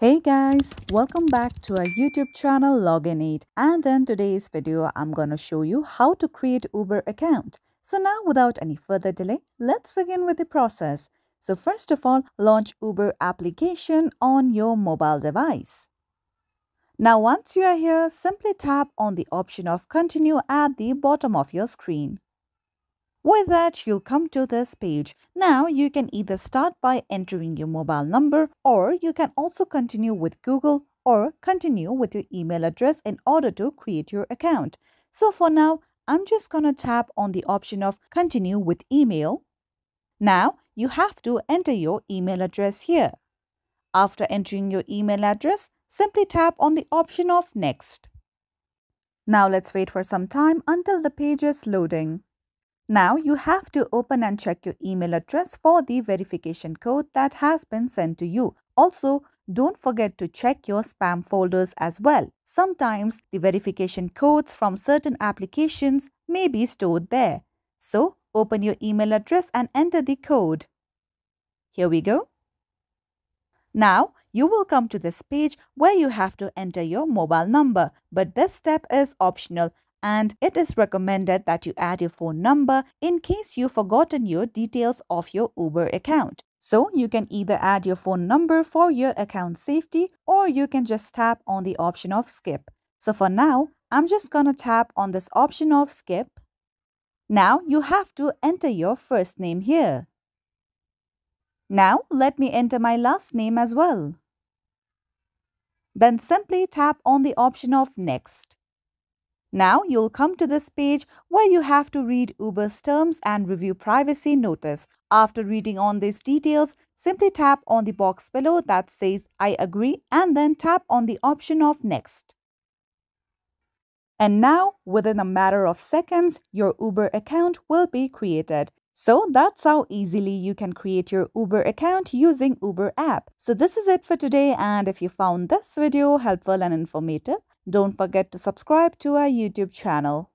Hey guys, welcome back to our YouTube channel Login Aid in today's video I'm gonna show you how to create Uber account. So now without any further delay, let's begin with the process. So first of all, launch Uber application on your mobile device. Now once you are here, simply tap on the option of continue at the bottom of your screen. With that, you'll come to this page. Now, you can either start by entering your mobile number or you can also continue with Google or continue with your email address in order to create your account. So for now, I'm just going to tap on the option of continue with email. Now, you have to enter your email address here. After entering your email address, simply tap on the option of next. Now let's wait for some time until the page is loading. Now you have to open and check your email address for the verification code that has been sent to you. Also, don't forget to check your spam folders as well. Sometimes the verification codes from certain applications may be stored there. So, open your email address and enter the code. Here we go. Now, you will come to this page where you have to enter your mobile number, but this step is optional and it is recommended that you add your phone number in case you've forgotten your details of your Uber account. So you can either add your phone number for your account safety or you can just tap on the option of skip. So for now, I'm just gonna tap on this option of skip. Now you have to enter your first name here. Now let me enter my last name as well. Then simply tap on the option of next. Now you'll come to this page where you have to read Uber's terms and review privacy notice. After reading on these details, simply tap on the box below that says I agree and then tap on the option of next. And now, within a matter of seconds, your Uber account will be created. So that's how easily you can create your Uber account using Uber app. So this is it for today and if you found this video helpful and informative, don't forget to subscribe to our YouTube channel.